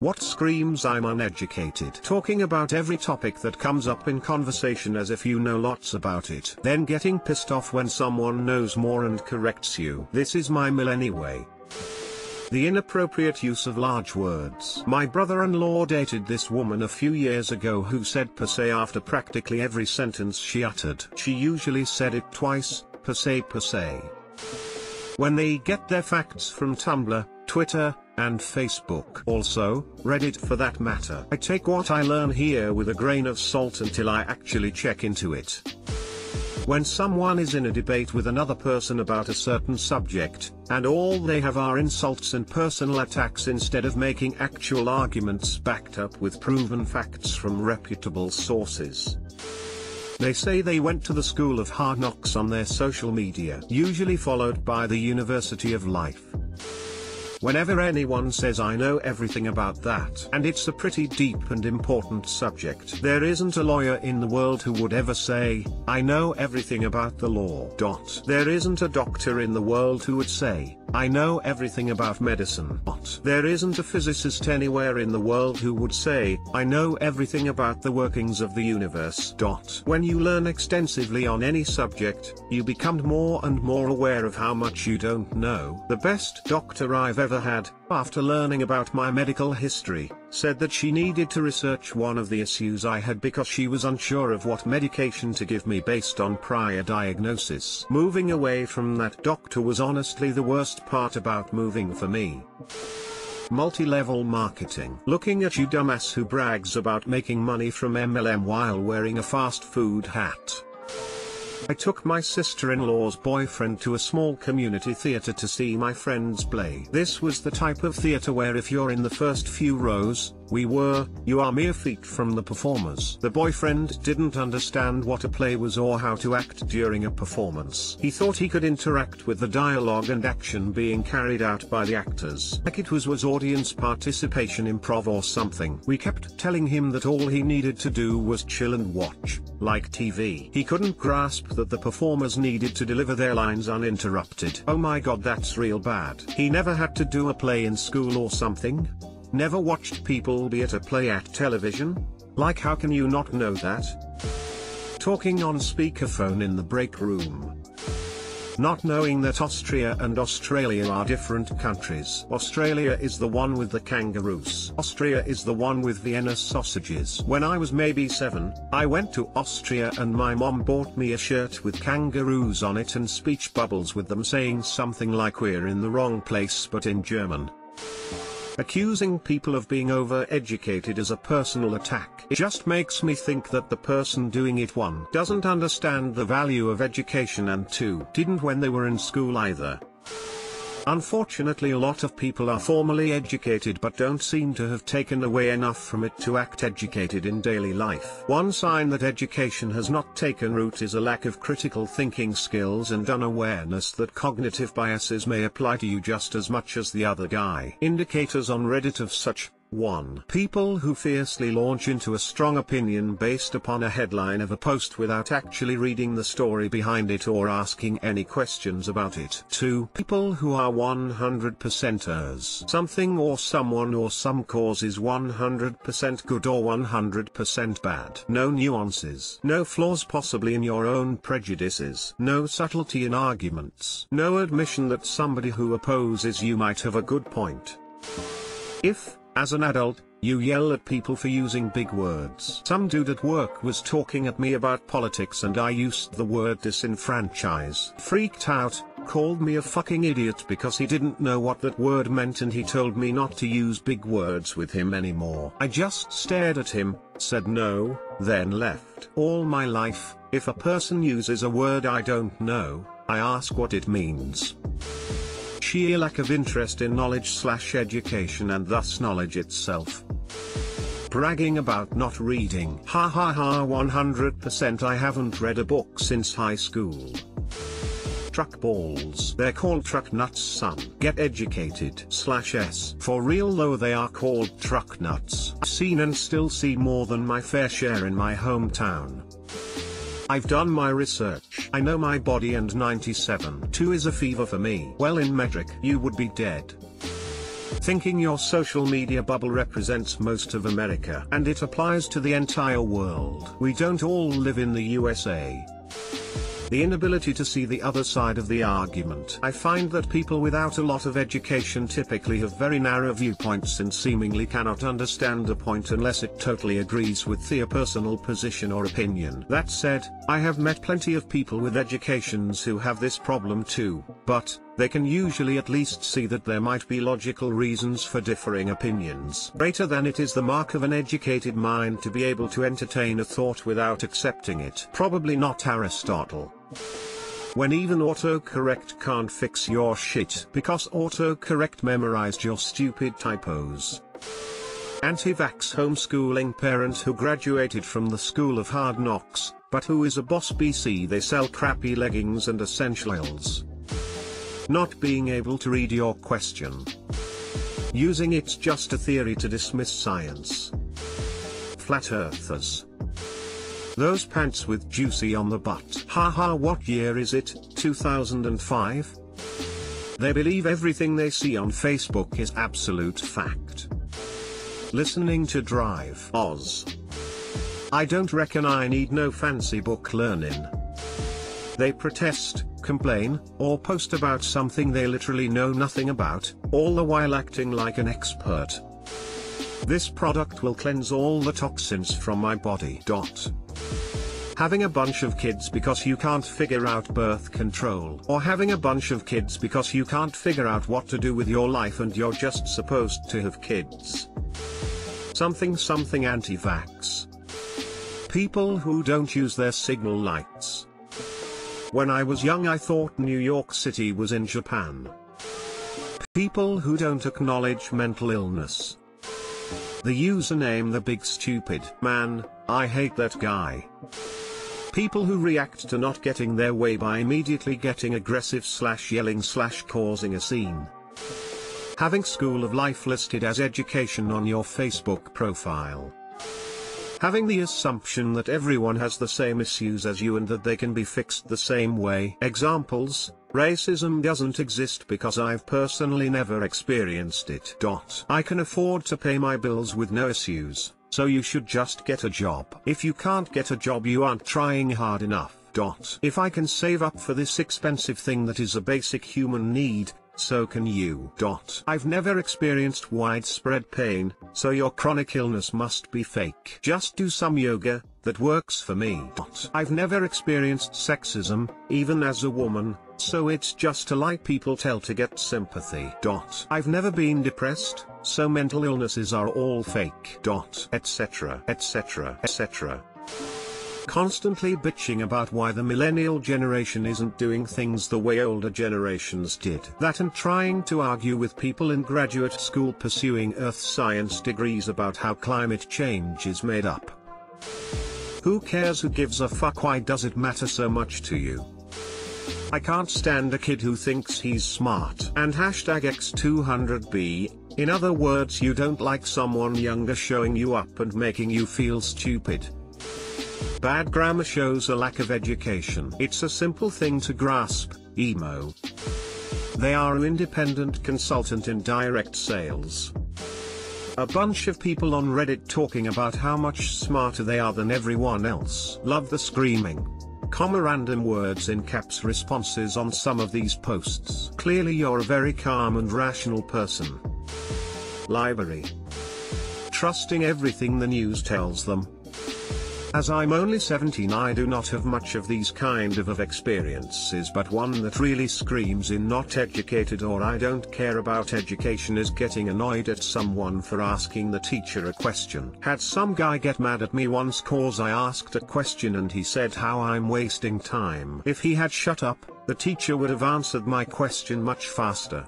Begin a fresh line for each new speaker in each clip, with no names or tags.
What screams I'm uneducated. Talking about every topic that comes up in conversation as if you know lots about it. Then getting pissed off when someone knows more and corrects you. This is my mill anyway. The inappropriate use of large words. My brother-in-law dated this woman a few years ago who said per se after practically every sentence she uttered. She usually said it twice, per se per se. When they get their facts from Tumblr, Twitter, and Facebook. Also, Reddit for that matter. I take what I learn here with a grain of salt until I actually check into it. When someone is in a debate with another person about a certain subject, and all they have are insults and personal attacks instead of making actual arguments backed up with proven facts from reputable sources. They say they went to the School of Hard Knocks on their social media, usually followed by the University of Life. Whenever anyone says I know everything about that and it's a pretty deep and important subject there isn't a lawyer in the world who would ever say, I know everything about the law. Dot. There isn't a doctor in the world who would say, I know everything about medicine. Dot. There isn't a physicist anywhere in the world who would say, I know everything about the workings of the universe. When you learn extensively on any subject, you become more and more aware of how much you don't know. The best doctor I've ever had, after learning about my medical history, said that she needed to research one of the issues I had because she was unsure of what medication to give me based on prior diagnosis. Moving away from that doctor was honestly the worst part about moving for me. Multi-level marketing. Looking at you dumbass who brags about making money from MLM while wearing a fast food hat. I took my sister-in-law's boyfriend to a small community theater to see my friends play. This was the type of theater where if you're in the first few rows, we were, you are mere feet from the performers. The boyfriend didn't understand what a play was or how to act during a performance. He thought he could interact with the dialogue and action being carried out by the actors. Like it was was audience participation improv or something. We kept telling him that all he needed to do was chill and watch, like TV. He couldn't grasp that the performers needed to deliver their lines uninterrupted. Oh my god that's real bad. He never had to do a play in school or something? Never watched people be at a play at television? Like how can you not know that? Talking on speakerphone in the break room. Not knowing that Austria and Australia are different countries. Australia is the one with the kangaroos. Austria is the one with Vienna sausages. When I was maybe 7, I went to Austria and my mom bought me a shirt with kangaroos on it and speech bubbles with them saying something like we're in the wrong place but in German. Accusing people of being over-educated is a personal attack. It just makes me think that the person doing it one doesn't understand the value of education and two didn't when they were in school either. Unfortunately a lot of people are formally educated but don't seem to have taken away enough from it to act educated in daily life. One sign that education has not taken root is a lack of critical thinking skills and unawareness that cognitive biases may apply to you just as much as the other guy. Indicators on Reddit of such 1. People who fiercely launch into a strong opinion based upon a headline of a post without actually reading the story behind it or asking any questions about it. 2. People who are 100%ers. Something or someone or some cause is 100% good or 100% bad. No nuances. No flaws possibly in your own prejudices. No subtlety in arguments. No admission that somebody who opposes you might have a good point. If, as an adult, you yell at people for using big words. Some dude at work was talking at me about politics and I used the word disenfranchise. Freaked out, called me a fucking idiot because he didn't know what that word meant and he told me not to use big words with him anymore. I just stared at him, said no, then left. All my life, if a person uses a word I don't know, I ask what it means sheer lack of interest in knowledge slash education and thus knowledge itself. Bragging about not reading. Ha ha ha 100% I haven't read a book since high school. Truck balls. They're called truck nuts son. Get educated. Slash S. For real though they are called truck nuts. I've seen and still see more than my fair share in my hometown. I've done my research. I know my body and 97 2 is a fever for me. Well in metric you would be dead. Thinking your social media bubble represents most of America and it applies to the entire world. We don't all live in the USA. The inability to see the other side of the argument. I find that people without a lot of education typically have very narrow viewpoints and seemingly cannot understand a point unless it totally agrees with their personal position or opinion. That said, I have met plenty of people with educations who have this problem too, but, they can usually at least see that there might be logical reasons for differing opinions. Greater than it is the mark of an educated mind to be able to entertain a thought without accepting it. Probably not Aristotle. When even autocorrect can't fix your shit because autocorrect memorized your stupid typos. Anti-vax homeschooling parent who graduated from the School of Hard Knocks, but who is a boss BC they sell crappy leggings and essential oils. Not being able to read your question. Using it's just a theory to dismiss science. Flat earthers. Those pants with juicy on the butt. Haha what year is it, 2005? They believe everything they see on Facebook is absolute fact. Listening to Drive Oz. I don't reckon I need no fancy book learning. They protest, complain, or post about something they literally know nothing about, all the while acting like an expert. This product will cleanse all the toxins from my body. Dot. Having a bunch of kids because you can't figure out birth control. Or having a bunch of kids because you can't figure out what to do with your life and you're just supposed to have kids. Something something anti-vax. People who don't use their signal lights. When I was young I thought New York City was in Japan. People who don't acknowledge mental illness. The username the big stupid man, I hate that guy. People who react to not getting their way by immediately getting aggressive slash yelling slash causing a scene. Having School of Life listed as education on your Facebook profile. Having the assumption that everyone has the same issues as you and that they can be fixed the same way. Examples, racism doesn't exist because I've personally never experienced it. I can afford to pay my bills with no issues. So you should just get a job. If you can't get a job you aren't trying hard enough. Dot. If I can save up for this expensive thing that is a basic human need, so can you. Dot. I've never experienced widespread pain, so your chronic illness must be fake. Just do some yoga, that works for me. I've never experienced sexism, even as a woman, so it's just a lie people tell to get sympathy. I've never been depressed, so mental illnesses are all fake. Etc. Etc. Etc. Constantly bitching about why the millennial generation isn't doing things the way older generations did. That and trying to argue with people in graduate school pursuing earth science degrees about how climate change is made up. Who cares who gives a fuck why does it matter so much to you? I can't stand a kid who thinks he's smart. And hashtag X200B, in other words you don't like someone younger showing you up and making you feel stupid. Bad grammar shows a lack of education. It's a simple thing to grasp, emo. They are an independent consultant in direct sales. A bunch of people on Reddit talking about how much smarter they are than everyone else. Love the screaming. Comma random words in caps responses on some of these posts. Clearly you're a very calm and rational person. Library. Trusting everything the news tells them. As I'm only 17 I do not have much of these kind of, of experiences but one that really screams in not educated or I don't care about education is getting annoyed at someone for asking the teacher a question. Had some guy get mad at me once cause I asked a question and he said how I'm wasting time. If he had shut up, the teacher would have answered my question much faster.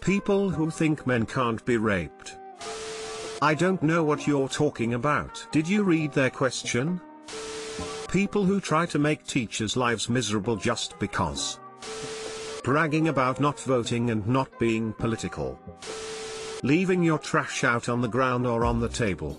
People who think men can't be raped. I don't know what you're talking about. Did you read their question? People who try to make teachers' lives miserable just because. Bragging about not voting and not being political. Leaving your trash out on the ground or on the table.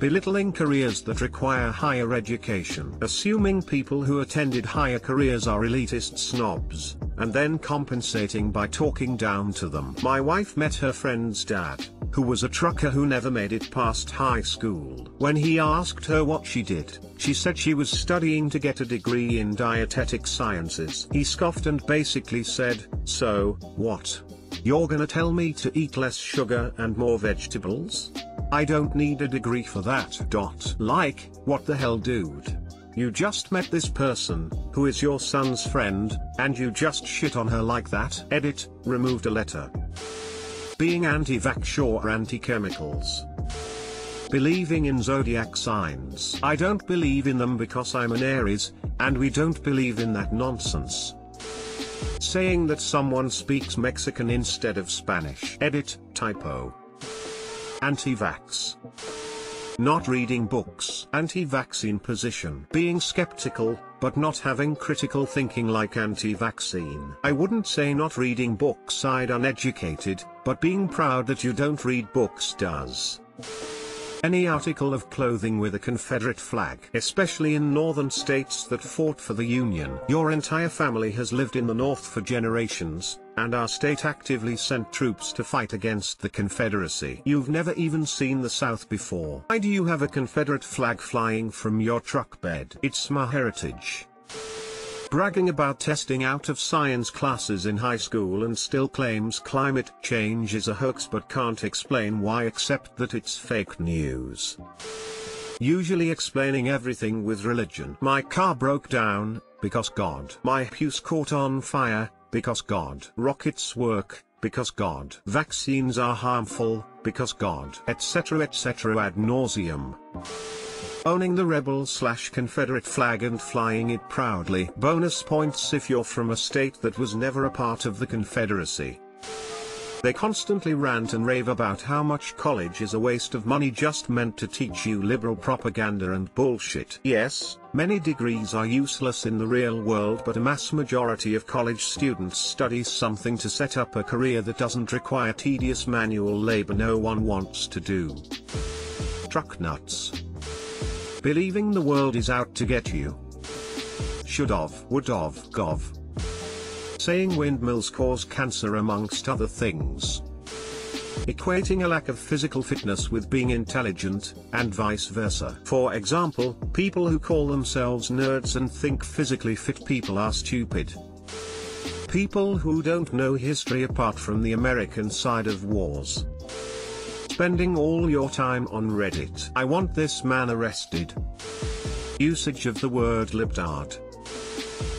Belittling careers that require higher education. Assuming people who attended higher careers are elitist snobs, and then compensating by talking down to them. My wife met her friend's dad, who was a trucker who never made it past high school. When he asked her what she did, she said she was studying to get a degree in dietetic sciences. He scoffed and basically said, so, what? You're gonna tell me to eat less sugar and more vegetables? I don't need a degree for that. Dot. Like, what the hell dude? You just met this person, who is your son's friend, and you just shit on her like that. Edit, removed a letter. Being anti-vax or anti-chemicals. Believing in zodiac signs. I don't believe in them because I'm an Aries, and we don't believe in that nonsense. Saying that someone speaks Mexican instead of Spanish. Edit, typo. Anti-vax. Not reading books. Anti-vaccine position. Being skeptical, but not having critical thinking like anti-vaccine. I wouldn't say not reading books I'd uneducated, but being proud that you don't read books does. Any article of clothing with a Confederate flag, especially in northern states that fought for the Union. Your entire family has lived in the North for generations, and our state actively sent troops to fight against the Confederacy. You've never even seen the South before. Why do you have a Confederate flag flying from your truck bed? It's my heritage bragging about testing out of science classes in high school and still claims climate change is a hoax but can't explain why except that it's fake news. Usually explaining everything with religion. My car broke down, because God. My house caught on fire, because God. Rockets work, because God. Vaccines are harmful, because God. Etc. etc. ad nauseum owning the rebel slash Confederate flag and flying it proudly. Bonus points if you're from a state that was never a part of the Confederacy. They constantly rant and rave about how much college is a waste of money just meant to teach you liberal propaganda and bullshit. Yes, many degrees are useless in the real world but a mass majority of college students study something to set up a career that doesn't require tedious manual labor no one wants to do. Truck nuts. Believing the world is out to get you. Should of, would of, gov. Saying windmills cause cancer amongst other things. Equating a lack of physical fitness with being intelligent, and vice versa. For example, people who call themselves nerds and think physically fit people are stupid. People who don't know history apart from the American side of wars spending all your time on Reddit. I want this man arrested. Usage of the word libtard.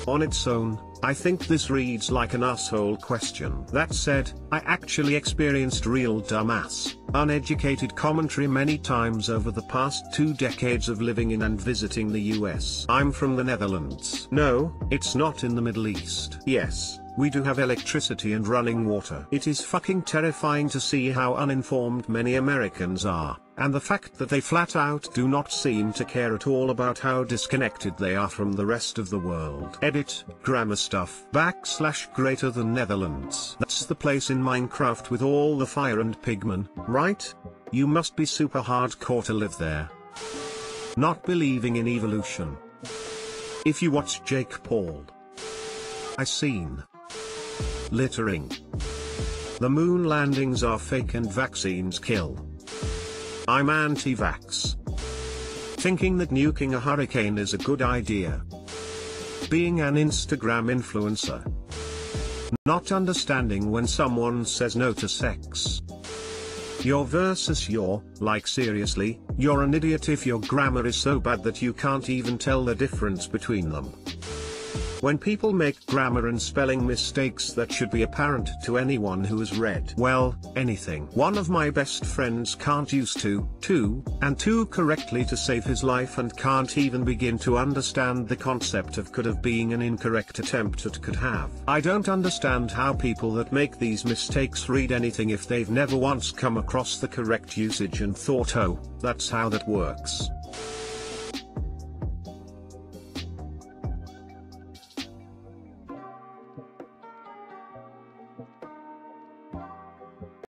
On its own, I think this reads like an asshole question. That said, I actually experienced real dumbass, uneducated commentary many times over the past two decades of living in and visiting the US. I'm from the Netherlands. No, it's not in the Middle East. Yes, we do have electricity and running water. It is fucking terrifying to see how uninformed many Americans are, and the fact that they flat out do not seem to care at all about how disconnected they are from the rest of the world. Edit, grammar stuff. Backslash greater than Netherlands. That's the place in Minecraft with all the fire and pigmen, right? You must be super hardcore to live there. Not believing in evolution. If you watch Jake Paul. I seen littering. The moon landings are fake and vaccines kill. I'm anti-vax. Thinking that nuking a hurricane is a good idea. Being an Instagram influencer. Not understanding when someone says no to sex. Your versus your, like seriously, you're an idiot if your grammar is so bad that you can't even tell the difference between them. When people make grammar and spelling mistakes that should be apparent to anyone who has read, well, anything. One of my best friends can't use to, to, and to correctly to save his life and can't even begin to understand the concept of could have being an incorrect attempt at could have. I don't understand how people that make these mistakes read anything if they've never once come across the correct usage and thought oh, that's how that works.